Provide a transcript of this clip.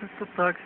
Kız tutsak.